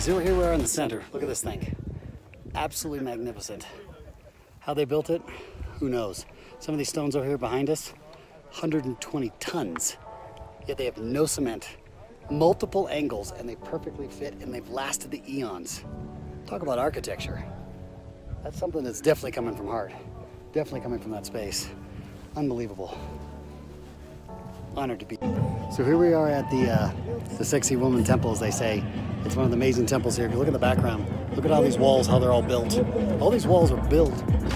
so here we are in the center. Look at this thing. Absolutely magnificent. How they built it, who knows. Some of these stones over here behind us, 120 tons. Yet they have no cement, multiple angles, and they perfectly fit and they've lasted the eons. Talk about architecture. That's something that's definitely coming from heart. Definitely coming from that space. Unbelievable. Honored to be. So here we are at the uh, the sexy woman temple, as they say. It's one of the amazing temples here. If you look at the background, look at all these walls, how they're all built. All these walls are built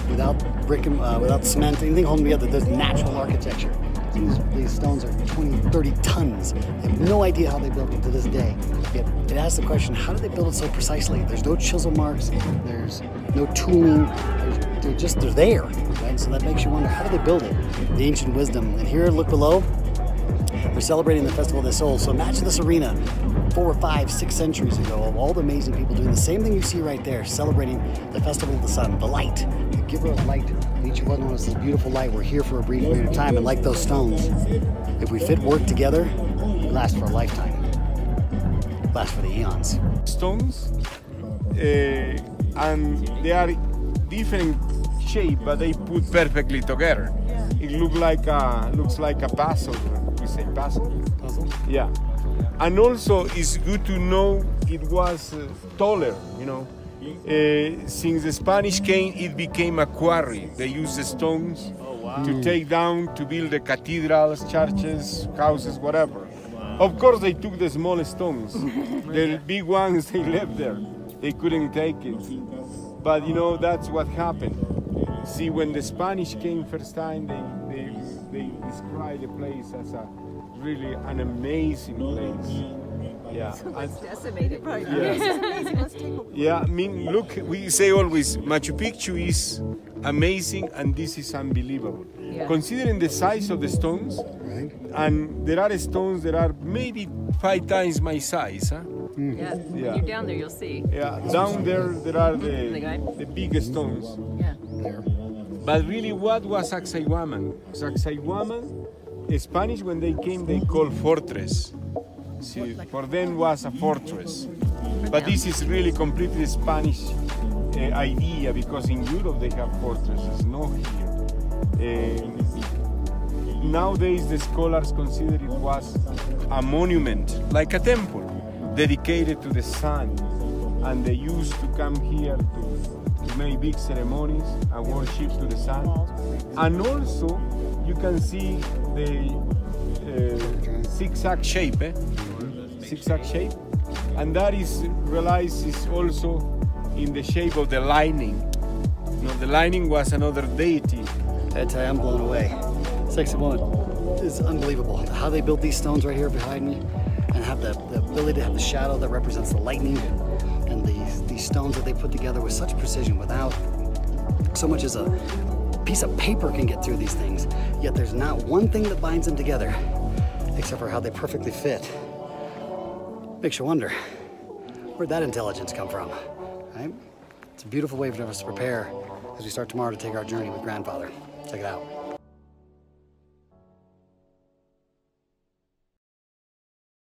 without brick, and, uh, without cement, anything holding together. There's natural architecture. These, these stones are 20, 30 tons. I have no idea how they built it to this day. Yet it asks the question, how did they build it so precisely? There's no chisel marks, there's no tooling, they're just, they're there, right? So that makes you wonder, how did they build it? The ancient wisdom. And here, look below, we're celebrating the Festival of the Soul. So imagine this arena four, five, six centuries ago of all the amazing people doing the same thing you see right there, celebrating the Festival of the Sun, the light, the giver of light. Each one of us is beautiful light. We're here for a brief period of time, and like those stones, if we fit work together, we last for a lifetime. Last for the eons. stones uh, and they are different shape but they put perfectly together it look like a looks like a puzzle we say puzzle Puzzle? yeah. And also it's good to know it was uh, taller you know. Uh, since the spanish came it became a quarry. They used the stones to take down to build the cathedrals churches houses whatever. Of course they took the small stones. The big ones they left there. They couldn't take it. But you know that's what happened. See when the spanish came first time they they, they describe the place as a really an amazing place yeah and, decimated right yeah. yeah, I mean, look, we say always Machu Picchu is amazing and this is unbelievable. Yeah. Considering the size of the stones, Right? and there are stones that are maybe five times my size. Huh? Yeah. When mm-hmm. you're down there, you'll see. Yeah, down there there are The the, guy? the big stones. Yeah. There. But really, what was Sacsayhuaman? Sacsayhuaman, Spanish when they came, they called fortress. See, for them was a fortress. But this is really completely Spanish uh, idea because in Europe they have fortresses, not here. Um, nowadays the scholars consider it was a monument, like a temple, dedicated to the sun. And they used to come here to, make big ceremonies and worship to the sun. And also you can see the uh, zigzag shape, eh? zigzag shape, and that is realized is also in the shape of the lining. You know, the lining was another deity. You, I'm blown away. Sexy woman is unbelievable. How they built these stones right here behind me and have the, the ability to have the shadow that represents the lightning and these, these stones that they put together with such precision without so much as a piece of paper can get through these things. Yet there's not one thing that binds them together except for how they perfectly fit. Makes you wonder, where'd that intelligence come from? Right? It's a beautiful way for us to prepare as we start tomorrow to take our journey with grandfather. Check it out.